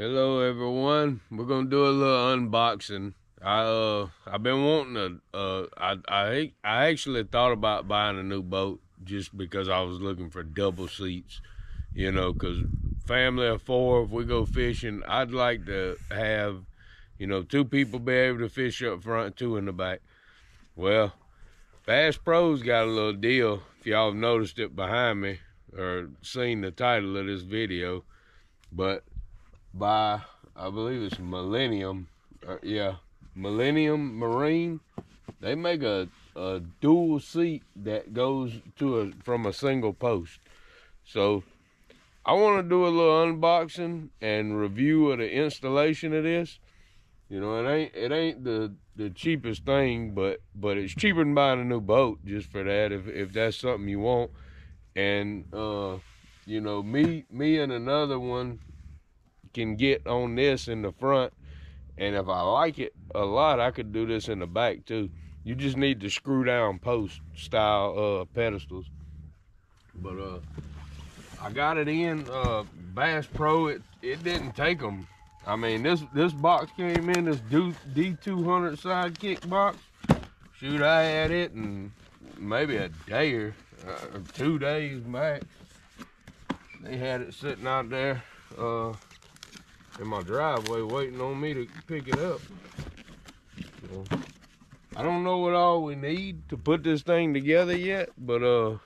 Hello everyone. We're gonna do a little unboxing. I uh I've been wanting to uh I I I actually thought about buying a new boat just because I was looking for double seats, you know, cause family of four, if we go fishing, I'd like to have, you know, two people be able to fish up front, two in the back. Well, Bass Pro's got a little deal. If y'all have noticed it behind me or seen the title of this video, but by I believe it's Millennium, uh, yeah, Millennium Marine. They make a, a dual seat that goes to a from a single post. So I want to do a little unboxing and review of the installation of this. You know, it ain't it ain't the the cheapest thing, but but it's cheaper than buying a new boat just for that if if that's something you want. And uh, you know, me me and another one can get on this in the front. And if I like it a lot, I could do this in the back too. You just need the screw down post style uh, pedestals. But uh, I got it in uh, Bass Pro. It it didn't take them. I mean, this this box came in this D200 sidekick box. Shoot, I had it in maybe a day or uh, two days max. They had it sitting out there. Uh, in my driveway waiting on me to pick it up. So, I don't know what all we need to put this thing together yet, but uh,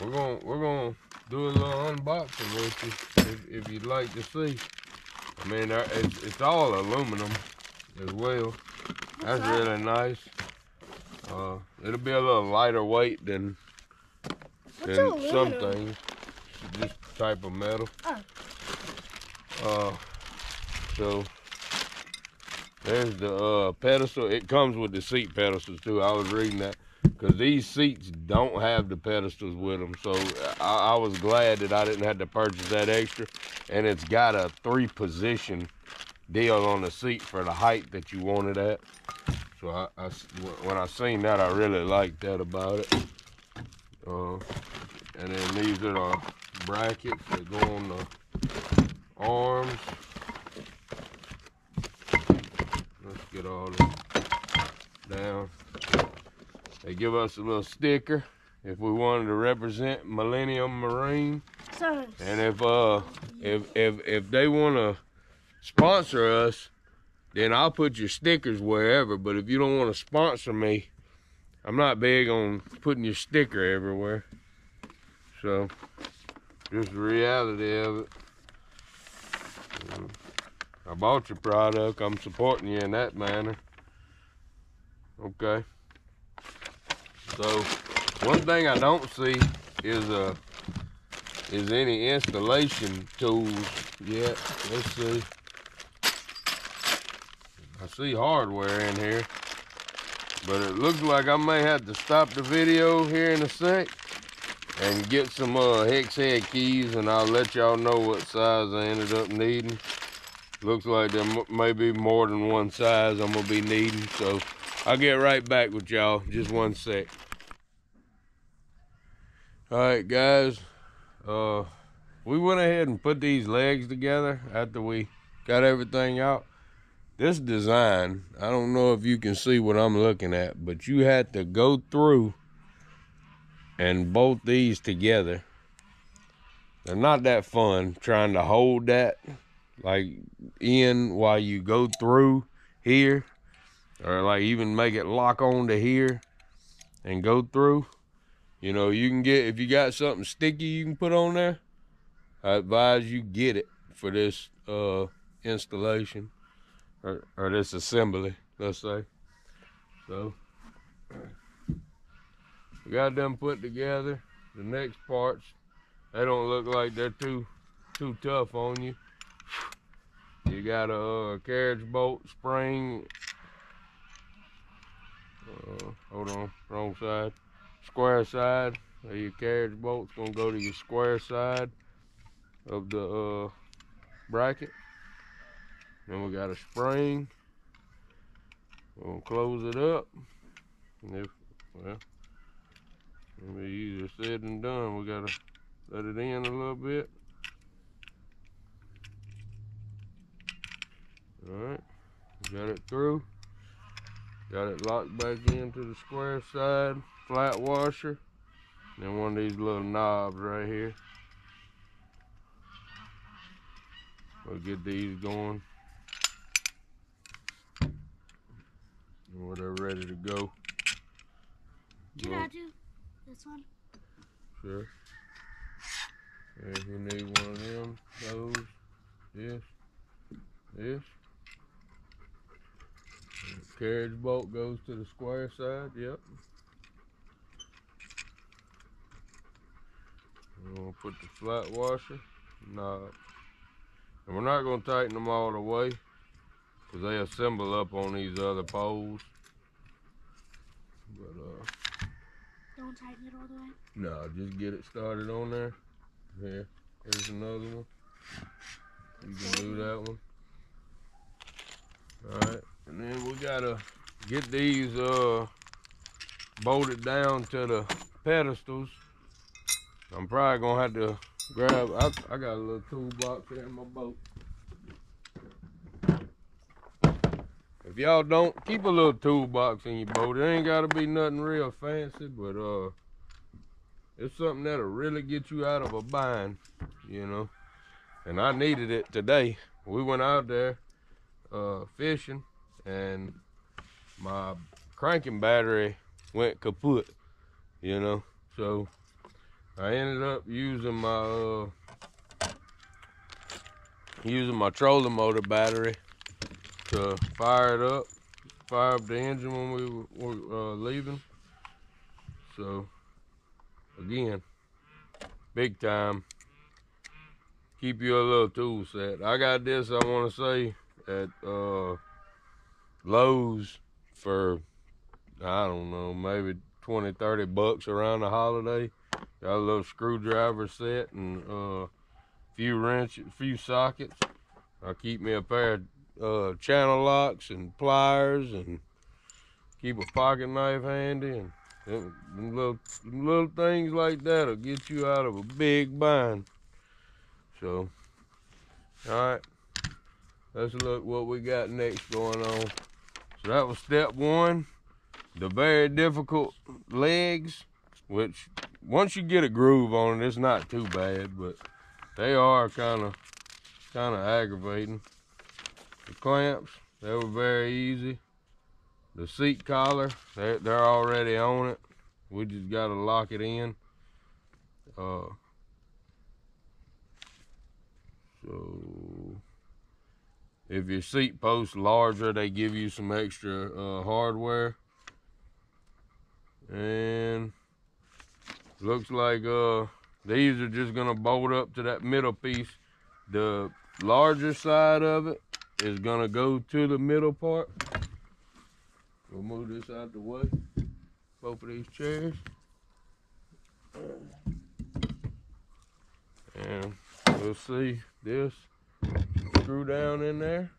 we're gonna we're gonna do a little unboxing with you if, if you'd like to see. I mean, it's, it's all aluminum as well. That's really nice. Uh, it'll be a little lighter weight than than some things. This type of metal. Oh. Uh, so there's the uh, pedestal. It comes with the seat pedestals too. I was reading that because these seats don't have the pedestals with them. So I, I, was glad that I didn't have to purchase that extra. And it's got a three position deal on the seat for the height that you wanted at. So I, I when I seen that, I really liked that about it. Uh, and then these are the brackets that go on the arms. Let's get all this down. They give us a little sticker if we wanted to represent Millennium Marine. And if uh if if if they want to sponsor us, then I'll put your stickers wherever. But if you don't want to sponsor me, I'm not big on putting your sticker everywhere. So, just the reality of it. I bought your product. I'm supporting you in that manner. Okay. So, one thing I don't see is uh is any installation tools yet. Let's see. I see hardware in here. But it looks like I may have to stop the video here in a sec and get some uh, hex head keys and I'll let y'all know what size I ended up needing. Looks like there may be more than one size I'm gonna be needing, so I'll get right back with y'all. Just one sec. All right, guys. Uh, we went ahead and put these legs together after we got everything out. This design, I don't know if you can see what I'm looking at, but you had to go through and bolt these together. They're not that fun trying to hold that like in while you go through here or like even make it lock on to here and go through. You know, you can get, if you got something sticky you can put on there, I advise you get it for this uh, installation or, or this assembly, let's say. So, got them put together. The next parts, they don't look like they're too too tough on you. You got a, a carriage bolt spring. Uh, hold on, wrong side. Square side. Your carriage bolt's gonna go to your square side of the uh, bracket. Then we got a spring. We'll close it up. And if, well, it'll be easier said than done. We gotta let it in a little bit. Alright, got it through. Got it locked back into the square side, flat washer. Then one of these little knobs right here. We'll get these going. When they're ready to go. Can I do this one? Sure. If you need one of them, those, this, this. Carriage bolt goes to the square side, yep. We're gonna put the flat washer knob. And we're not gonna tighten them all the way because they assemble up on these other poles. But uh Don't tighten it all the way. no, just get it started on there. Here, here's another one. You can do that one. Alright, and then we gotta get these uh bolted down to the pedestals. I'm probably gonna have to grab I, I got a little toolbox here in my boat. If y'all don't keep a little toolbox in your boat, it ain't gotta be nothing real fancy, but uh it's something that'll really get you out of a bind, you know. And I needed it today. We went out there uh, fishing, and my cranking battery went kaput, you know. So I ended up using my uh, using my trolling motor battery to fire it up, fire up the engine when we were uh, leaving. So again, big time. Keep you a little tool set. I got this, I want to say, at uh, Lowe's for, I don't know, maybe 20, 30 bucks around the holiday. Got a little screwdriver set and a uh, few wrenches, a few sockets. I keep me a pair uh, channel locks and pliers and keep a pocket knife handy and them, little, them little things like that will get you out of a big bind. So, all right, let's look what we got next going on. So that was step one, the very difficult legs, which once you get a groove on it, it's not too bad, but they are kind of, kind of aggravating. The clamps, they were very easy. The seat collar, they're, they're already on it. We just got to lock it in. Uh, so, if your seat post larger, they give you some extra uh, hardware. And looks like uh, these are just gonna bolt up to that middle piece. The larger side of it is gonna go to the middle part. We'll move this out the way. Both of these chairs. And we'll see this screw down in there.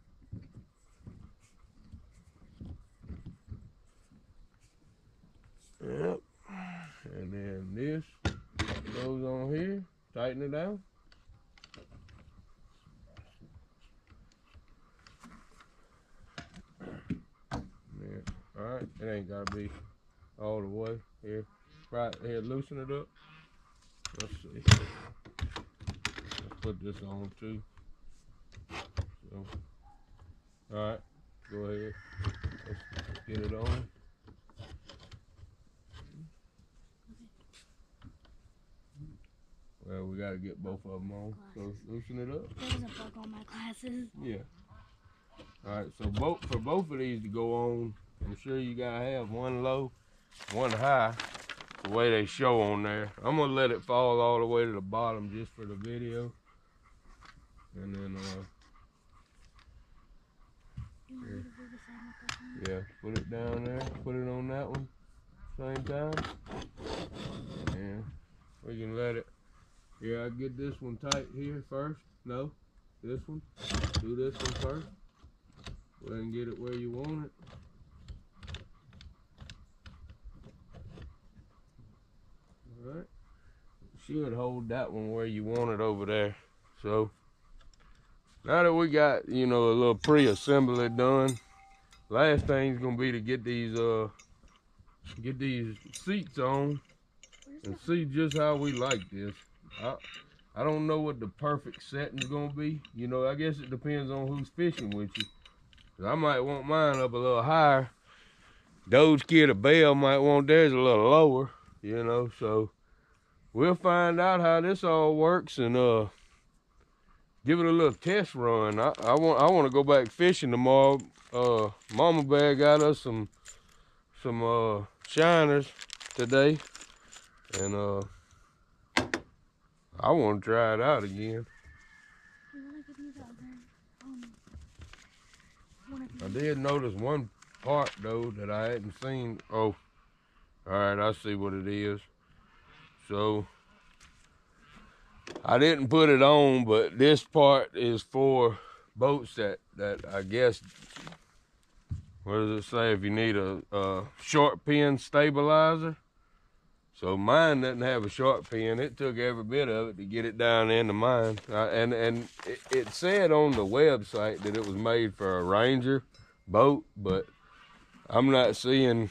Yep. And then this goes on here. Tighten it down. Yeah. All right. It ain't gotta be all the way. Here. Right here. Loosen it up. Let's see. Let's put this on too. So. All right. Go ahead. Let's get it on. Well, we gotta get both of them on. So loosen it up. There's a bug on my glasses. Yeah. All right. So both for both of these to go on, I'm sure you gotta have one low, one high. The way they show on there. I'm gonna let it fall all the way to the bottom just for the video. And then uh yeah, put it down there. Put it on that one. Same time. And we can let it. Yeah, I get this one tight here first. No, this one. Do this one first. Go ahead and get it where you want it. Alright. Should hold that one where you want it over there. So now that we got, you know, a little pre-assembly done, last thing's gonna be to get these uh get these seats on and see just how we like this. I I don't know what the perfect setting's gonna be. You know, I guess it depends on who's fishing with you. I might want mine up a little higher. Doge Kid or Bell might want theirs a little lower, you know, so we'll find out how this all works and uh give it a little test run. I, I want I want to go back fishing tomorrow. Uh, Mama Bear got us some some uh shiners today, and uh, I want to try it out again. I did notice one part though that I hadn't seen. Oh, all right, I see what it is. So I didn't put it on, but this part is for boats that, that I guess, what does it say if you need a, a short pin stabilizer? So mine doesn't have a short pin. It took every bit of it to get it down into mine. And and it, it, said on the website that it was made for a Ranger boat, but I'm not seeing,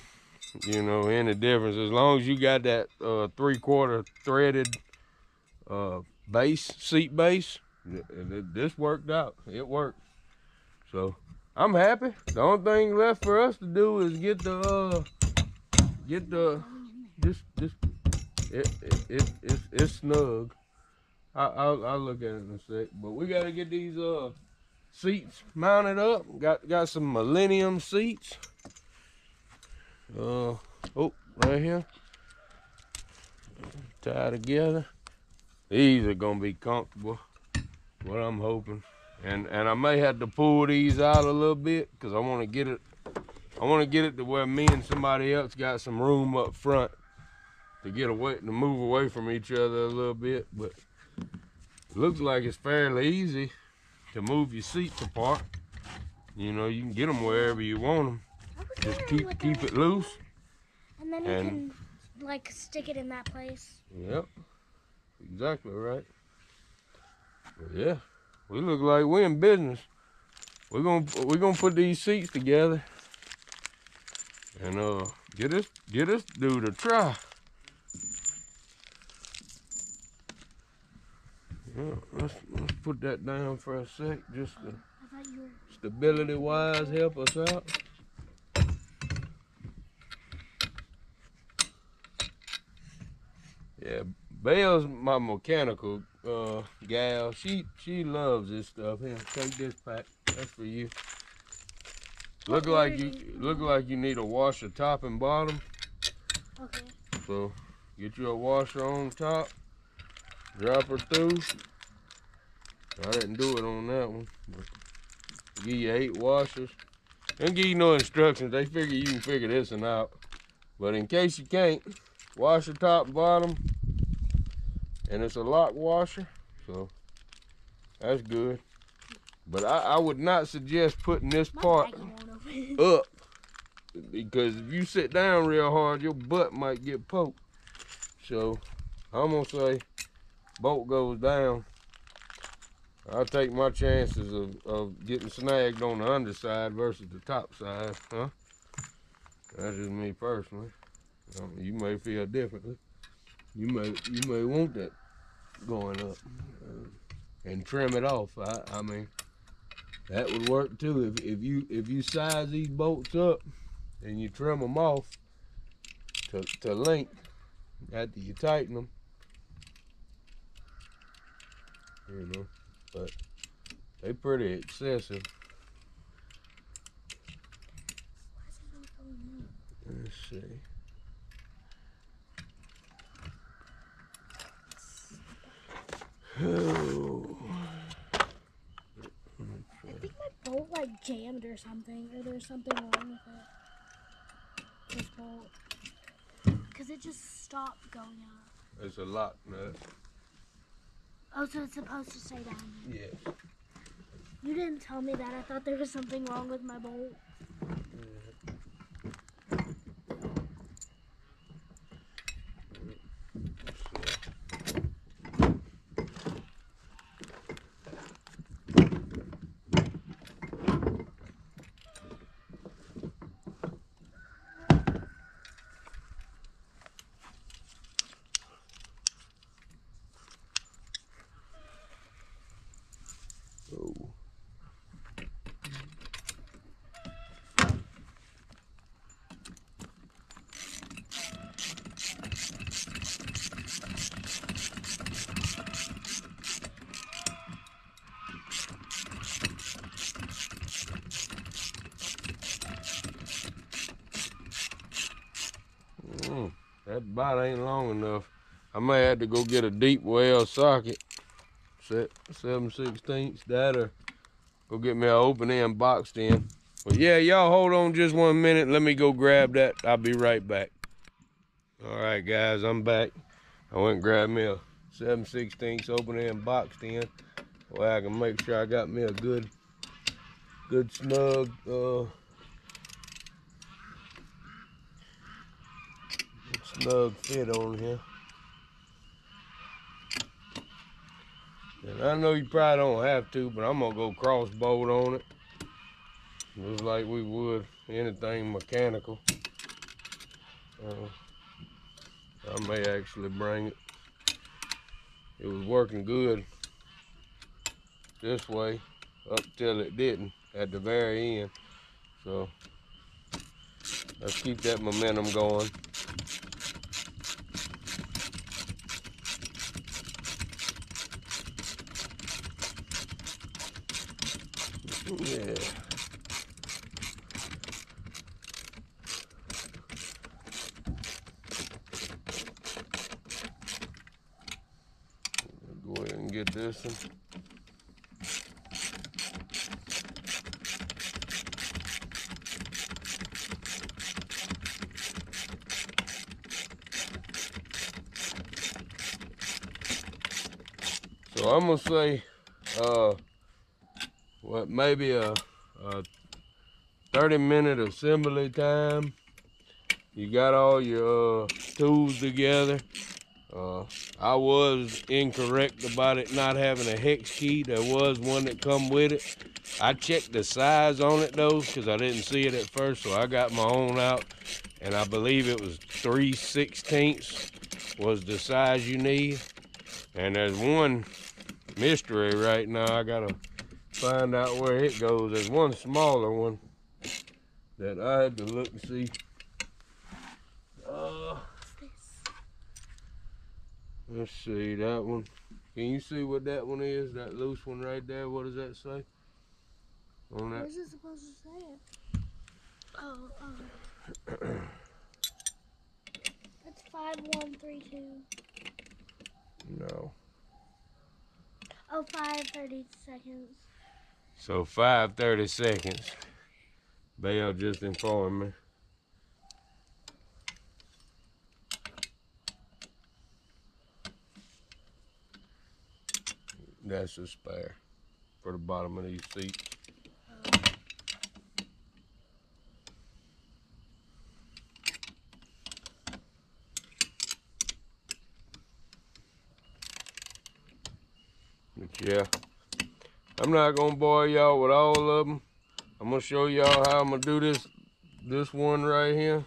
you know, any difference. As long as you got that uh, three quarter threaded uh, base, seat base, this worked out. It worked. So I'm happy. The only thing left for us to do is get the uh, get the this this it it, it it's, it's snug. I, I'll, I'll look at it in a sec. But we gotta get these uh seats mounted up. Got got some Millennium seats. Uh oh, right here. Tie together. These are gonna be comfortable. What I'm hoping. And and I may have to pull these out a little bit because I want to get it. I want to get it to where me and somebody else got some room up front to get away to move away from each other a little bit. But looks like it's fairly easy to move your seats apart. You know, you can get them wherever you want them. Just keep keep it loose. And then you can like stick it in that place. Yep. Exactly right. But yeah, we look like we're in business. We're gonna we're gonna put these seats together and uh get this get this dude a try. Yeah, let's let's put that down for a sec, just to stability wise help us out. Yeah, Belle's my mechanical uh, gal. She she loves this stuff. Here, take this pack. That's for you. Look like you look like you need a washer top and bottom. Okay. So get you a washer on top. Drop her through. I didn't do it on that one. give you eight washers. Don't give you no instructions. They figure you can figure this one out. But in case you can't, washer top and bottom, and it's a lock washer so that's good. But I, I would not suggest putting this part up because if you sit down real hard your butt might get poked. So I'm gonna say bolt goes down. I'll take my chances of, of getting snagged on the underside versus the top side huh? That's just me personally. Um, you may feel differently. You may you may want that going up and trim it off. I, I mean, that would work too. If, if you if you size these bolts up and you trim them off to, to length after you tighten them, you know, but they pretty excessive. Let's see. I think my bolt like jammed or something, or there's something wrong with it. This bolt. Because it just stopped going up. It's a lock nut. Oh, so it's supposed to stay down. Yes. You didn't tell me that. I thought there was something wrong with my bolt. Oh. Mm, that bite ain't long enough. I may have to go get a deep well socket. Set 7 16ths. That or go get me an open end boxed in. But yeah, y'all hold on just one minute. Let me go grab that. I'll be right back. All right, guys, I'm back. I went and grabbed me a 7 16ths open end boxed in. Well, I can make sure I got me a good, good snug, uh, snug fit on here. And I know you probably don't have to, but I'm gonna go crossbolt on it. Just like we would anything mechanical. Uh, I may actually bring it. It was working good this way up till it didn't at the very end. So let's keep that momentum going. Yeah. Go ahead and get this one. So I'm gonna say, uh, what maybe a, a 30 minute assembly time. You got all your uh, tools together. Uh, I was incorrect about it not having a hex key. There was one that come with it. I checked the size on it though, because I didn't see it at first, so I got my own out, and I believe it was 3 sixteenths was the size you need. And there's one mystery right now. I gotta find out where it goes. There's one smaller one that I had to look and see. Uh, let's see that one. Can you see what that one is? That loose one right there. What does that say? On that. Where's it supposed to say it? Oh, oh. That's five one three two. No. Oh, five thirty seconds. So five thirty seconds. Bell just informed me. That's a spare for the bottom of these seats. Yeah, I'm not gonna bore y'all with all of them. I'm gonna show y'all how I'm gonna do this. This one right here.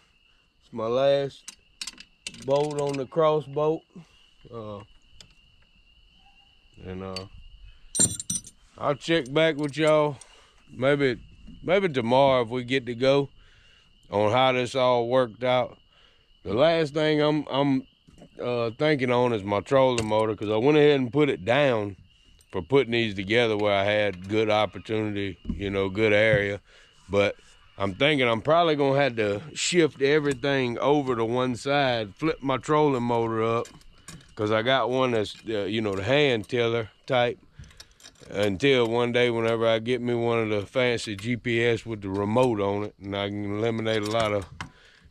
It's my last bolt on the cross bolt. Uh, and uh, I'll check back with y'all. Maybe, maybe tomorrow if we get to go on how this all worked out. The last thing I'm I'm uh, thinking on is my trolling motor because I went ahead and put it down for putting these together where I had good opportunity, you know, good area. But I'm thinking I'm probably gonna have to shift everything over to one side, flip my trolling motor up, cause I got one that's, uh, you know, the hand tiller type. Until one day, whenever I get me one of the fancy GPS with the remote on it, and I can eliminate a lot of,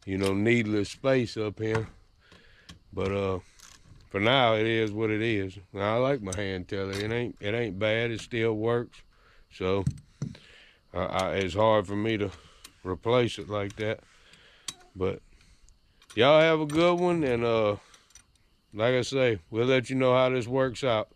you know, needless space up here. But uh, for now it is what it is. I like my hand tiller. It ain't it ain't bad. It still works. So I, it's hard for me to replace it like that. But y'all have a good one, and uh, like I say, we'll let you know how this works out.